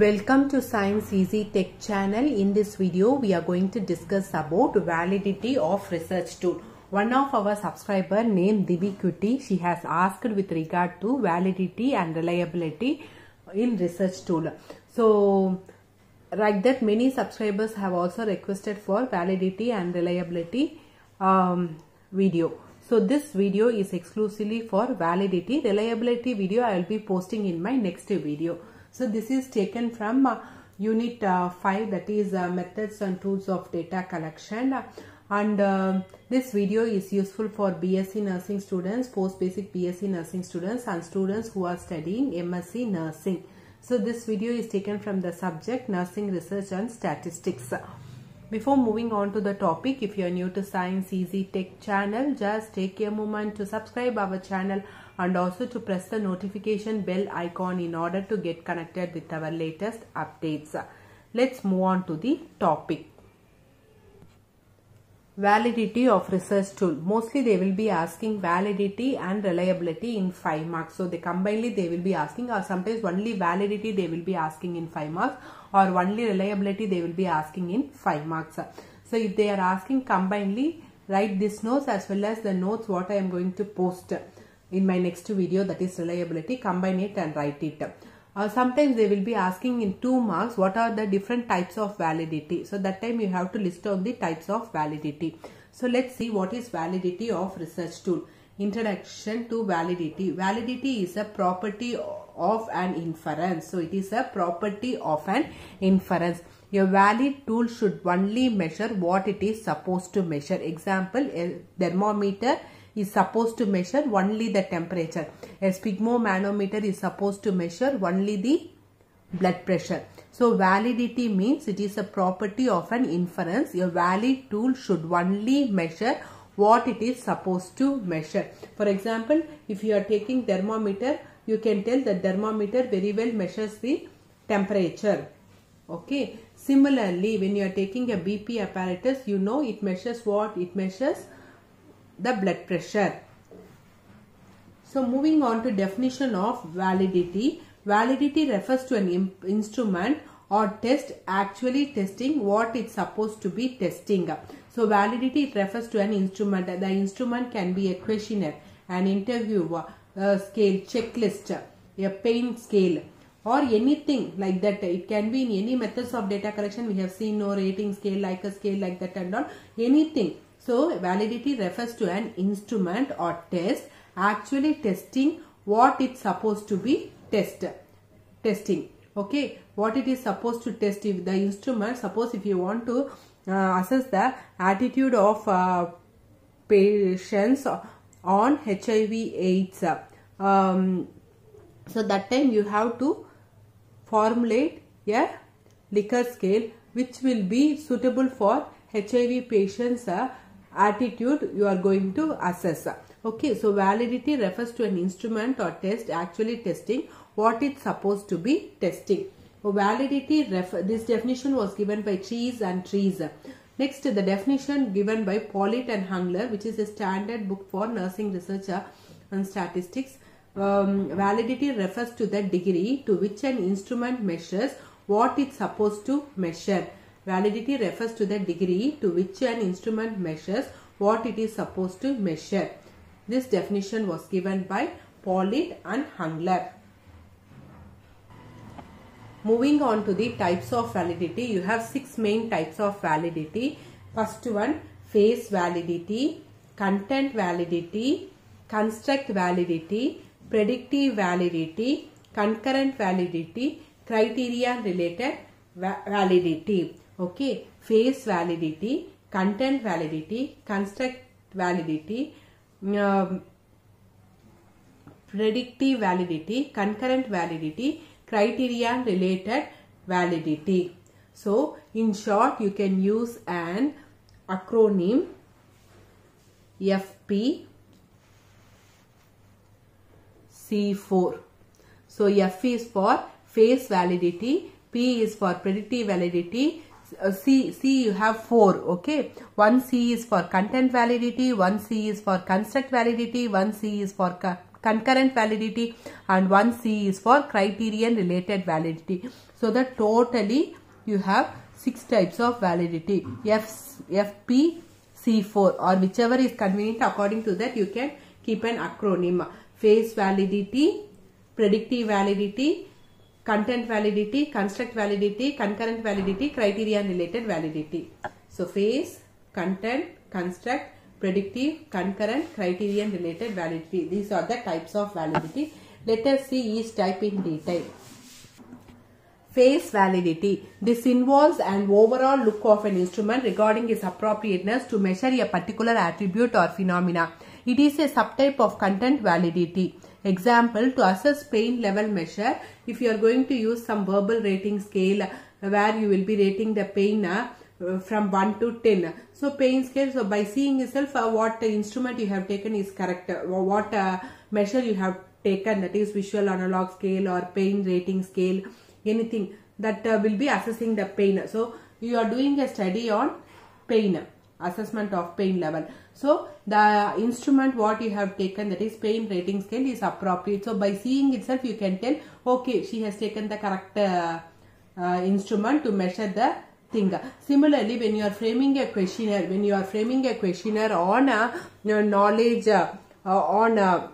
Welcome to Science Easy Tech channel. In this video, we are going to discuss about validity of research tool. One of our subscriber named Divi Kuti, she has asked with regard to validity and reliability in research tool. So, like that many subscribers have also requested for validity and reliability um, video. So this video is exclusively for validity. Reliability video I will be posting in my next video. So this is taken from uh, unit uh, 5 that is uh, methods and tools of data collection and uh, this video is useful for BSc nursing students, post basic BSc nursing students and students who are studying MSc nursing. So this video is taken from the subject nursing research and statistics. Before moving on to the topic, if you are new to Science Easy Tech channel, just take a moment to subscribe our channel and also to press the notification bell icon in order to get connected with our latest updates. Let's move on to the topic. Validity of research tool. Mostly they will be asking validity and reliability in 5 marks. So they combinedly they will be asking or sometimes only validity they will be asking in 5 marks or only reliability they will be asking in 5 marks. So if they are asking combinedly write this notes as well as the notes what I am going to post in my next video that is reliability combine it and write it. Uh, sometimes they will be asking in 2 marks what are the different types of validity. So that time you have to list down the types of validity. So let's see what is validity of research tool. Introduction to validity. Validity is a property of an inference. So it is a property of an inference. A valid tool should only measure what it is supposed to measure. Example, a thermometer is supposed to measure only the temperature. A sphygmomanometer is supposed to measure only the blood pressure. So validity means it is a property of an inference. A valid tool should only measure what it is supposed to measure. For example, if you are taking thermometer, you can tell the thermometer very well measures the temperature. Okay. Similarly, when you are taking a BP apparatus, you know it measures what? It measures the blood pressure. So moving on to definition of validity. Validity refers to an instrument or test actually testing what it's supposed to be testing. So validity refers to an instrument. The instrument can be a questionnaire, an interview, uh, a scale, checklist, a pain scale or anything like that. It can be in any methods of data collection. We have seen no rating scale, like a scale like that and all. Anything. So validity refers to an instrument or test actually testing what it's supposed to be test testing. Okay? What it is supposed to test if the instrument suppose if you want to uh, assess the attitude of uh, patients on HIV AIDS um, so that time you have to formulate a Likert scale which will be suitable for HIV patients uh, attitude you are going to assess. Okay, so validity refers to an instrument or test actually testing what it's supposed to be testing. Validity, this definition was given by Treece and Treece. Next, the definition given by Polit and Hungler, which is a standard book for nursing researcher and statistics. Um, validity refers to the degree to which an instrument measures what it's supposed to measure. Validity refers to the degree to which an instrument measures what it is supposed to measure. This definition was given by Polit and Hungler. Moving on to the types of validity, you have six main types of validity. First one, face validity, content validity, construct validity, predictive validity, concurrent validity, criteria related va validity. Okay, face validity, content validity, construct validity, um, predictive validity, concurrent validity, criteria related validity. So, in short, you can use an acronym FP C4. So, F is for face validity, P is for predictive validity, uh, C, C you have 4, okay. One C is for content validity, one C is for construct validity, one C is for concurrent validity and one C is for criterion related validity. So that totally you have six types of validity F, FP C4 or whichever is convenient according to that you can keep an acronym face validity, predictive validity, content validity, construct validity, concurrent validity, criterion related validity. So face, content, construct, predictive, concurrent, criterion related validity. These are the types of validity. Let us see each type in detail. Face validity. This involves an overall look of an instrument regarding its appropriateness to measure a particular attribute or phenomena. It is a subtype of content validity. Example, to assess pain level measure, if you are going to use some verbal rating scale where you will be rating the pain uh, from 1 to 10. So pain scale, so by seeing itself uh, what instrument you have taken is correct, what uh, measure you have taken that is visual analog scale or pain rating scale, anything that uh, will be assessing the pain. So you are doing a study on pain, assessment of pain level. So the instrument what you have taken that is pain rating scale is appropriate. So by seeing itself you can tell okay she has taken the correct uh, uh, instrument to measure the thing. Similarly, when you are framing a questionnaire, when you are framing a questionnaire on uh, knowledge uh, on uh,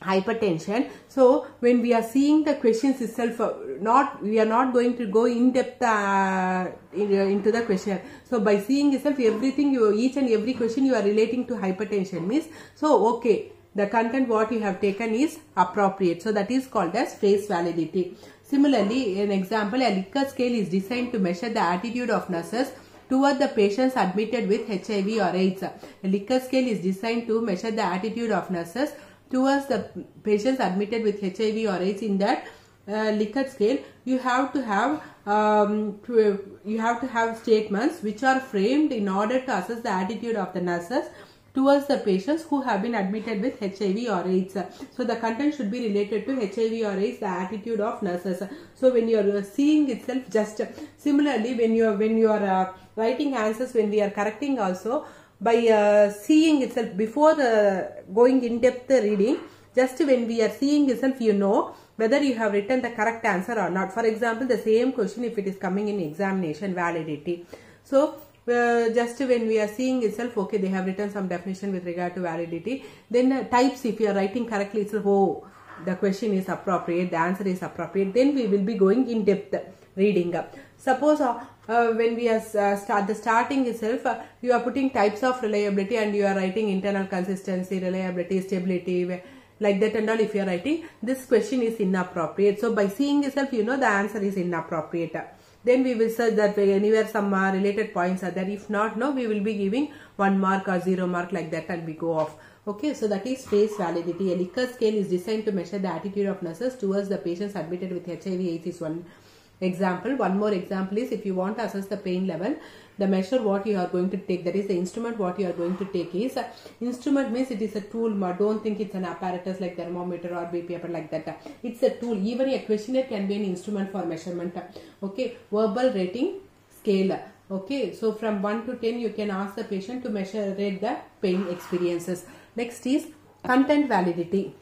hypertension, so when we are seeing the questions itself, uh, not we are not going to go in depth uh, in, into the question So by seeing itself, everything you each and every question you are relating to hypertension means so okay. The content what you have taken is appropriate. So that is called as face validity. Similarly, an example, a Likert scale is designed to measure the attitude of nurses toward the patients admitted with HIV or AIDS. A Likert scale is designed to measure the attitude of nurses towards the patients admitted with HIV or AIDS. In that uh, Likert scale, you have to have um, you have to have statements which are framed in order to assess the attitude of the nurses towards the patients who have been admitted with HIV or AIDS. So the content should be related to HIV or AIDS, the attitude of nurses. So when you are seeing itself, just similarly when you are when you are uh, writing answers, when we are correcting also by uh, seeing itself before uh, going in depth reading, just when we are seeing itself, you know whether you have written the correct answer or not. For example, the same question if it is coming in examination validity. So uh, just when we are seeing itself okay they have written some definition with regard to validity then uh, types if you are writing correctly itself oh the question is appropriate the answer is appropriate then we will be going in depth reading up suppose uh, uh, when we are uh, start the starting itself uh, you are putting types of reliability and you are writing internal consistency reliability stability like that and all if you are writing this question is inappropriate. So by seeing itself you know the answer is inappropriate. Then we will search that way anywhere some uh, related points are there. If not no we will be giving one mark or zero mark like that and we go off. Okay so that is face validity. A Likert scale is designed to measure the attitude of nurses towards the patients admitted with hiv aids is one example one more example is if you want to assess the pain level the measure what you are going to take that is the instrument what you are going to take is uh, instrument means it is a tool don't think it's an apparatus like thermometer or bp like that. It's a tool. Even a questionnaire can be an instrument for measurement. Okay verbal rating scale. Okay so from 1 to 10 you can ask the patient to measure rate the pain experiences. Next is content validity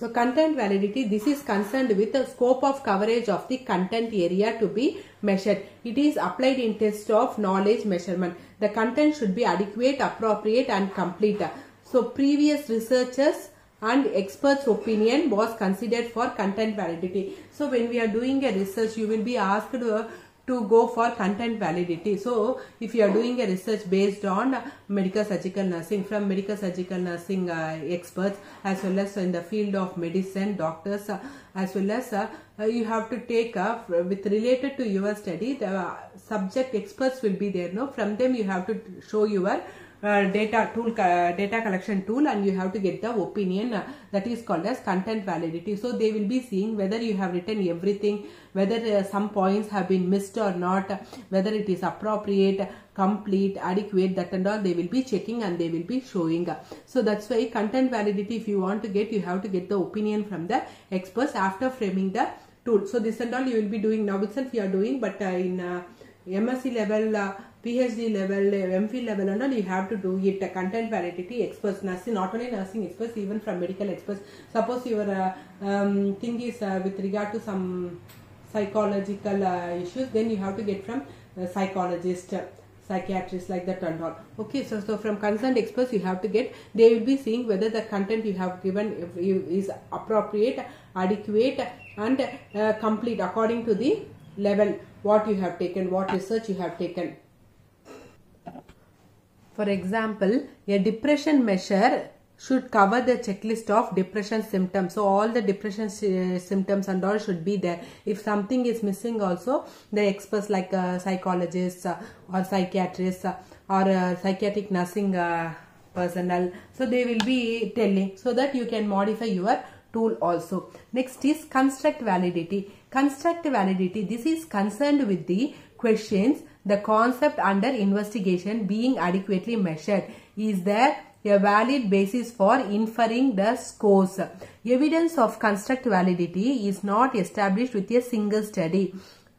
So content validity, this is concerned with the scope of coverage of the content area to be measured. It is applied in test of knowledge measurement. The content should be adequate, appropriate and complete. So previous researchers and experts opinion was considered for content validity. So when we are doing a research, you will be asked uh, to go for content validity. So, if you are doing a research based on medical surgical nursing from medical surgical nursing uh, experts as well as in the field of medicine, doctors uh, as well as uh, you have to take up with related to your study, the subject experts will be there. No, from them you have to show your uh, data tool uh, data collection tool and you have to get the opinion uh, that is called as content validity. So they will be seeing whether you have written everything whether uh, some points have been missed or not whether it is appropriate complete adequate that and all they will be checking and they will be showing so that's why content validity if you want to get you have to get the opinion from the experts after framing the tool. So this and all you will be doing. Now itself you are doing but uh, in uh, MSc level uh, PhD level, MPhil level and all, you have to do it. Content validity experts, nursing, not only nursing experts, even from medical experts. Suppose your uh, um, thing is uh, with regard to some psychological uh, issues, then you have to get from uh, psychologist. Uh, psychiatrists like that and all okay so so from concerned experts you have to get they will be seeing whether the content you have given is appropriate adequate and uh, complete according to the level what you have taken what research you have taken for example, a depression measure should cover the checklist of depression symptoms. So all the depression sy- symptoms and all should be there. If something is missing also, the experts like uh, psychologists uh, or psychiatrists uh, or uh, psychiatric nursing uh, personnel, so they will be telling so that you can modify your tool also. Next is construct validity. Construct validity. This is concerned with the questions, the concept under investigation being adequately measured. Is there a valid basis for inferring the scores? Evidence of construct validity is not established with a single study.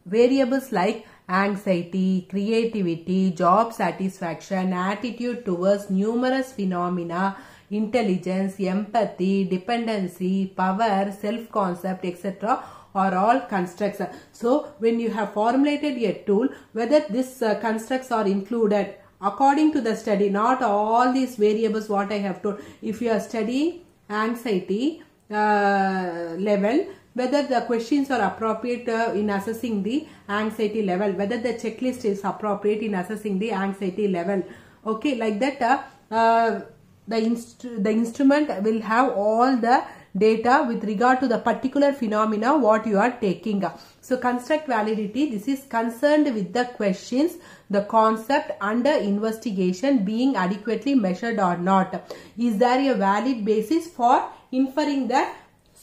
Variables like anxiety, creativity, job satisfaction, attitude towards numerous phenomena, intelligence, empathy, dependency, power, self-concept, etc. are all constructs. So, when you have formulated a tool, whether these uh, constructs are included according to the study, not all these variables what I have told. If you are studying anxiety uh, level, whether the questions are appropriate uh, in assessing the anxiety level, whether the checklist is appropriate in assessing the anxiety level. Okay, like that, uh, uh, the, inst- the instrument will have all the data with regard to the particular phenomena what you are taking. So construct validity, this is concerned with the questions, the concept under investigation being adequately measured or not. Is there a valid basis for inferring the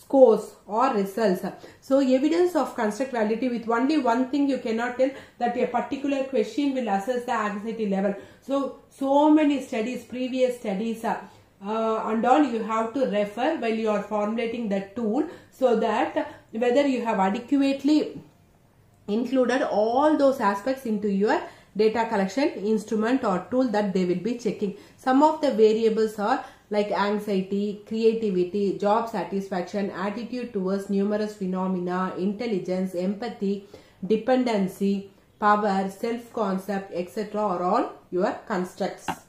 scores or results. So evidence of construct validity with only one thing you cannot tell that a particular question will assess the anxiety level. So so many studies, previous studies uh, uh, and all you have to refer while you are formulating the tool so that whether you have adequately included all those aspects into your data collection instrument or tool that they will be checking. Some of the variables are like anxiety, creativity, job satisfaction, attitude towards numerous phenomena, intelligence, empathy, dependency, power, self-concept, etc. are all your constructs.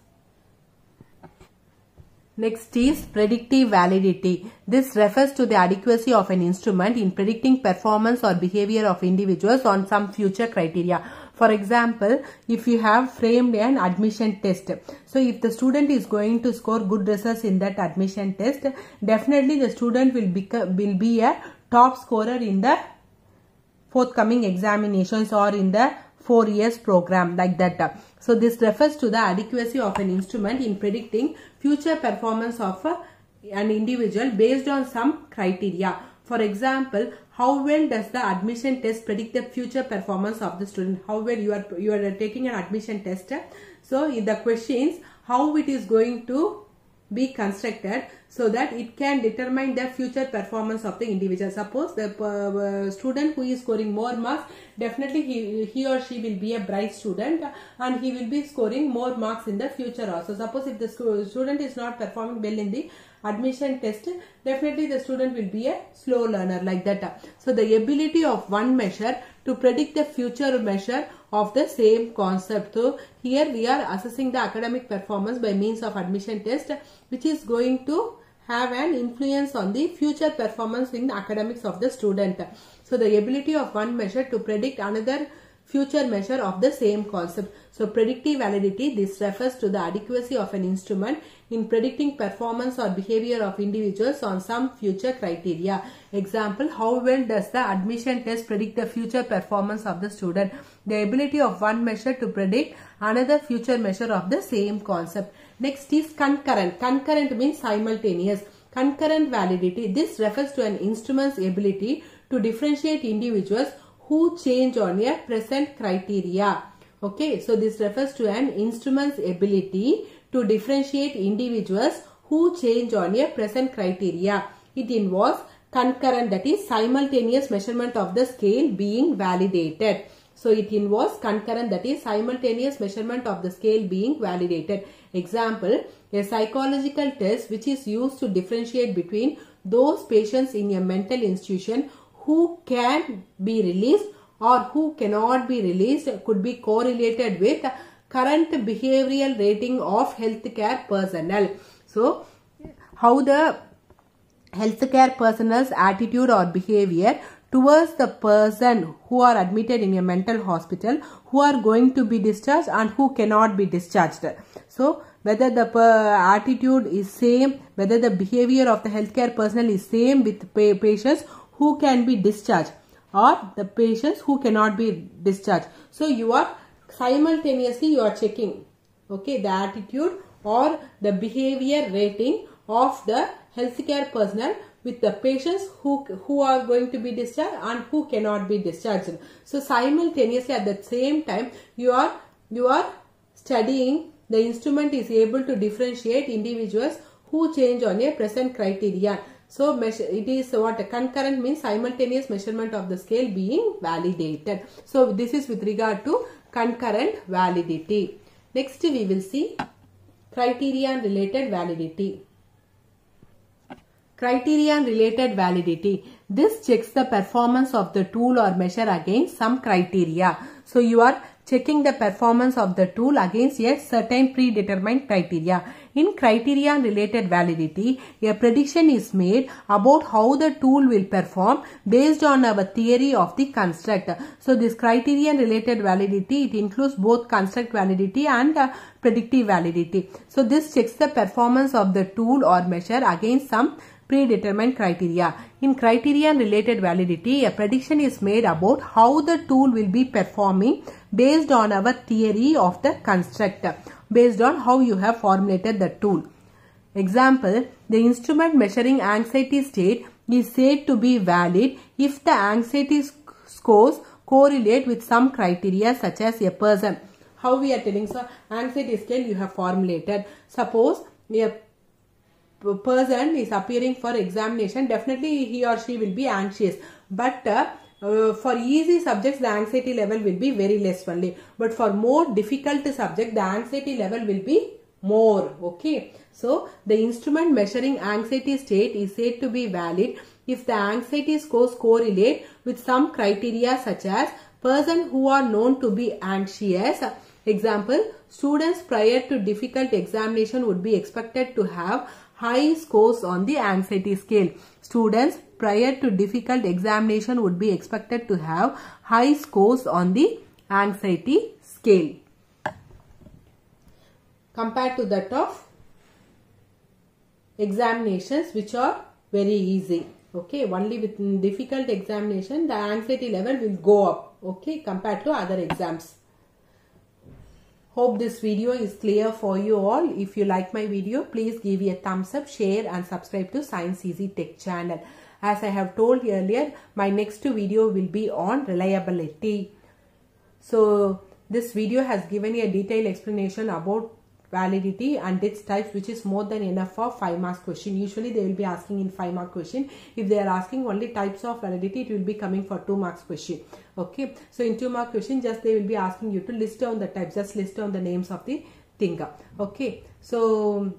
Next is predictive validity. This refers to the adequacy of an instrument in predicting performance or behavior of individuals on some future criteria. For example, if you have framed an admission test, so if the student is going to score good results in that admission test, definitely the student will become will be a top scorer in the forthcoming examinations or in the four years program like that. So this refers to the adequacy of an instrument in predicting future performance of a, an individual based on some criteria. For example, how well does the admission test predict the future performance of the student? How well you are you are taking an admission test. So in the questions, how it is going to be constructed so that it can determine the future performance of the individual. Suppose the uh, student who is scoring more marks, definitely he, he or she will be a bright student and he will be scoring more marks in the future also. Suppose if the student is not performing well in the admission test, definitely the student will be a slow learner like that. So the ability of one measure to predict the future measure of the same concept. So here we are assessing the academic performance by means of admission test which is going to have an influence on the future performance in the academics of the student. So the ability of one measure to predict another future measure of the same concept. So predictive validity, this refers to the adequacy of an instrument in predicting performance or behavior of individuals on some future criteria. Example, how well does the admission test predict the future performance of the student? The ability of one measure to predict another future measure of the same concept. Next is concurrent. Concurrent means simultaneous. Concurrent validity. This refers to an instrument's ability to differentiate individuals who change on a present criteria. Okay, so this refers to an instrument's ability to differentiate individuals who change on a present criteria. It involves concurrent that is simultaneous measurement of the scale being validated. So it involves concurrent that is simultaneous measurement of the scale being validated. Example, a psychological test which is used to differentiate between those patients in a mental institution who can be released or who cannot be released could be correlated with current behavioral rating of healthcare personnel. So, how the healthcare personnel's attitude or behavior towards the person who are admitted in a mental hospital who are going to be discharged and who cannot be discharged. So, whether the attitude is same, whether the behavior of the healthcare personnel is same with patients who can be discharged or the patients who cannot be discharged. So, you are simultaneously you are checking okay the attitude or the behavior rating of the healthcare personnel with the patients who, who are going to be discharged and who cannot be discharged. So simultaneously at the same time you are you are studying the instrument is able to differentiate individuals who change on a present criteria. So it is what a concurrent means simultaneous measurement of the scale being validated. So this is with regard to concurrent validity. Next we will see criterion related validity. Criterion related validity. This checks the performance of the tool or measure against some criteria. So you are checking the performance of the tool against a certain predetermined criteria. In criterion related validity, a prediction is made about how the tool will perform based on our theory of the construct. So this criterion related validity, it includes both construct validity and uh, predictive validity. So this checks the performance of the tool or measure against some predetermined criteria. In criterion related validity, a prediction is made about how the tool will be performing based on our theory of the construct, based on how you have formulated the tool. Example, the instrument measuring anxiety state is said to be valid if the anxiety scores correlate with some criteria such as a person. How we are telling, so anxiety scale you have formulated. Suppose a person is appearing for examination, definitely he or she will be anxious. But uh, uh, for easy subjects, the anxiety level will be very less only. But for more difficult subject, the anxiety level will be more. Okay. So, the instrument measuring anxiety state is said to be valid if the anxiety scores correlate with some criteria such as person who are known to be anxious. Example, students prior to difficult examination would be expected to have high scores on the anxiety scale. Students prior to difficult examination would be expected to have high scores on the anxiety scale. Compared to that of examinations which are very easy. Okay only with difficult examination the anxiety level will go up. Okay compared to other exams Hope this video is clear for you all. If you like my video, please give me a thumbs up, share and subscribe to Science Easy Tech channel. As I have told earlier, my next video will be on reliability. So, this video has given you a detailed explanation about validity and its types which is more than enough for 5 marks question. Usually they will be asking in 5 mark question. If they are asking only types of validity it will be coming for 2 marks question. Okay. So in 2 mark question just they will be asking you to list down the types. Just list down the names of the thing. Okay. So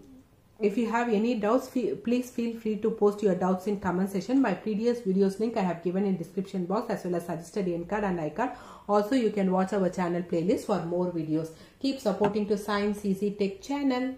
if you have any doubts, please feel free to post your doubts in comment section. My previous videos link I have given in description box as well as suggested end card and icon. Also, you can watch our channel playlist for more videos. Keep supporting to Science Easy Tech channel.